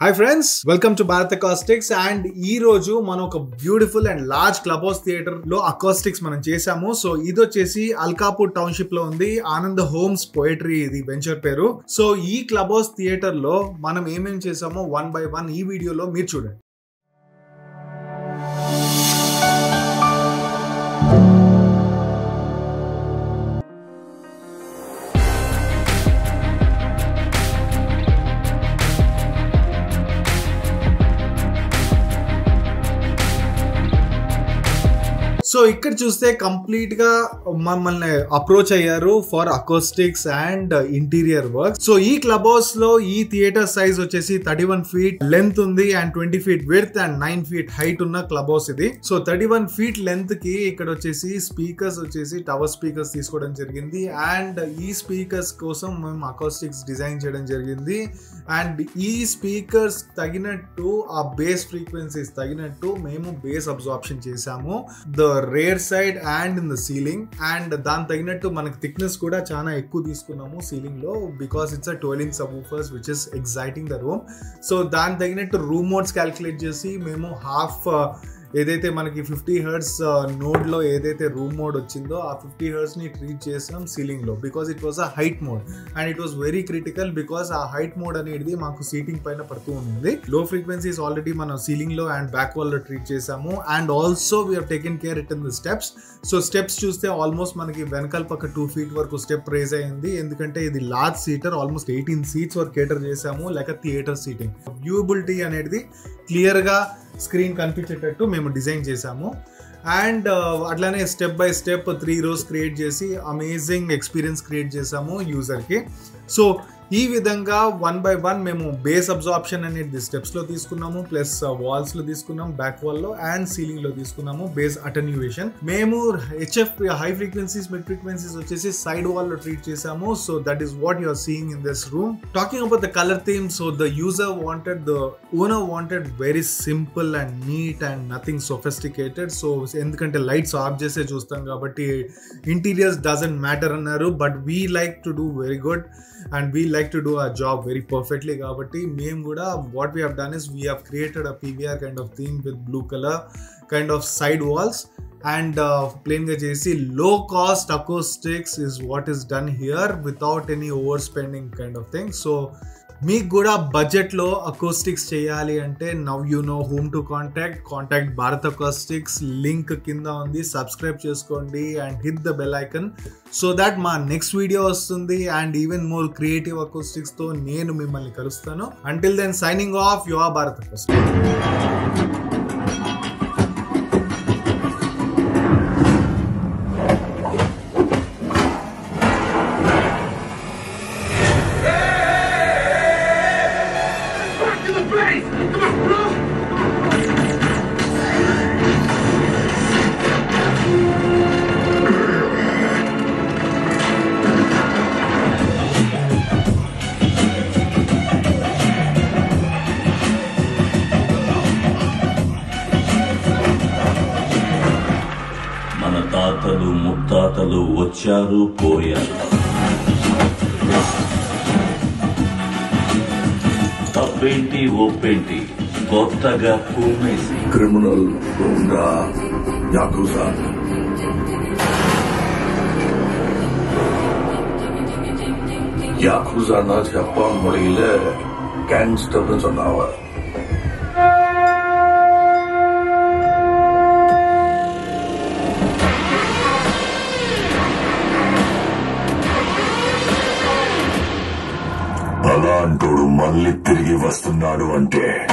Hi friends welcome to Bharat acoustics and ఈ రోజు మనం ఒక beautiful and large club house థియేటర్లో అకాస్టిక్స్ మనం చేసాము సో ఇది వచ్చేసి అల్కాపూర్ టౌన్షిప్లో ఉంది. ఆనంద్ హోమ్స్ పోయట్రీ ఇది వెంచర్ పేరు. సో ఈ క్లబ్ హౌస్ థియేటర్లో మనం ఏమేం చేసామో వన్ బై వన్ ఈ వీడియోలో మీరు చూడండి. సో ఇక్కడ చూస్తే కంప్లీట్గా మమ్మల్ని అప్రోచ్ అయ్యారు for acoustics and interior work so ఈ క్లబ్ హౌస్లో ఈ థియేటర్ సైజ్ వచ్చేసి థర్టీ వన్ ఫీట్ లెంత్ ఉంది and twenty feet width and nine feet height ఉన్న క్లబ్ హౌస్ ఇది. సో థర్టీ వన్ ఫీట్ లెంత్కి ఇక్కడ వచ్చేసి స్పీకర్స్ వచ్చేసి టవర్ స్పీకర్స్ తీసుకోవడం జరిగింది అండ్ ఈ స్పీకర్స్ కోసం మేము అకోస్టిక్స్ డిజైన్ చేయడం జరిగింది అండ్ ఈ స్పీకర్స్ తగినట్టు ఆ బేస్ ఫ్రీక్వెన్సీస్ తగినట్టు మేము బేస్ అబ్జార్ప్షన్ చేశాము. The rear side and in the ceiling and దాని తగినట్టు మనకి థిక్నెస్ కూడా చాలా ఎక్కువ తీసుకున్నాము సీలింగ్లో because it's a twelve inch subwoofers which is exciting the room so దాని తగినట్టు రూమ్ మోడ్స్ క్యాలిక్యులేట్ చేసి మేము హాఫ్ ఏదైతే మనకి ఫిఫ్టీ హర్ట్స్ నోడ్లో ఏదైతే రూమ్ మోడ్ వచ్చిందో ఆ ఫిఫ్టీ హర్స్ని ట్రీట్ చేసాం సీలింగ్లో because it was a height mode and it was very critical because ఆ హైట్ మోడ్ అనేది మాకు సీటింగ్ పైన పడుతూ ఉంది లో ఫ్రీక్వెన్సీస్ ఆల్రెడీ మనం సీలింగ్లో అండ్ బ్యాక్ వాల్లో ట్రీట్ చేసాము. And also we are taken care it in the steps so steps చూస్తే ఆల్మోస్ట్ మనకి వెనకాల పక్క టూ ఫీట్ వరకు స్టెప్ రేజ్ అయింది. ఎందుకంటే ఇది large seater almost eighteen seats వరకు కేటర్ చేసాము. లేక థియేటర్ సీటింగ్ వ్యూబిలిటీ అనేది క్లియర్గా స్క్రీన్ కనిపించేటట్టు మేము డిజైన్ చేసాము అండ్ అట్లానే step by step three rows create చేసి అమేజింగ్ ఎక్స్పీరియన్స్ క్రియేట్ చేసాము యూజర్కి సో ఈ విధంగా వన్ బై వన్ మేము బేస్ అబ్జార్ప్షన్ అనేది స్టెప్స్లో తీసుకున్నాము ప్లస్ వాల్స్లో తీసుకున్నాం బ్యాక్ వాల్లో అండ్ సీలింగ్లో తీసుకున్నాము బేస్ అటెన్యుయేషన్ మేము HF high frequencies mid frequencies వచ్చేసి సైడ్ వాల్లో ట్రీట్ చేసాము so that is what you're seeing in this room talking about the colour theme so the user wanted the owner wanted very simple and neat and nothing sophisticated so ఎందుకంటే lights off చేసే చూస్తాం కాబట్టి interiors doesn't matter అన్నారు but we like to do very good and we like to do a job very perfectly కాబట్టి మేము కూడా what we have done is we have created a PVR kind of theme with blue colour kind of side walls and ప్లేన్గా చేసి low cost acoustics is what is done here without any over spending kind of thing so మీకు కూడా బడ్జెట్లో acoustics చేయాలి అంటే now you know whom to contact. Contact Bharat acoustics link కింద ఉంది. Subscribe చేసుకోండి and hit the bell icon so that మా next video వస్తుంది అండ్ ఈవెన్ మోర్ క్రియేటివ్ అకోస్టిక్స్తో నేను మిమ్మల్ని కలుస్తాను. Until then signing off your Bharat acoustics మన తాతలు ముత్తాతలు వచ్చారు పోయారు తప్పేంటి ఒప్పేంటి కొత్తగా కుమ్మేసి క్రిమినల్ గుండా యాకుజా யாக்குசானா ஜப்பான் மொழியில கேங்ஸ்டர்னு சொன்னாவ అలాంటోడు మళ్ళీ తిరిగి వస్తున్నాడు అంటే.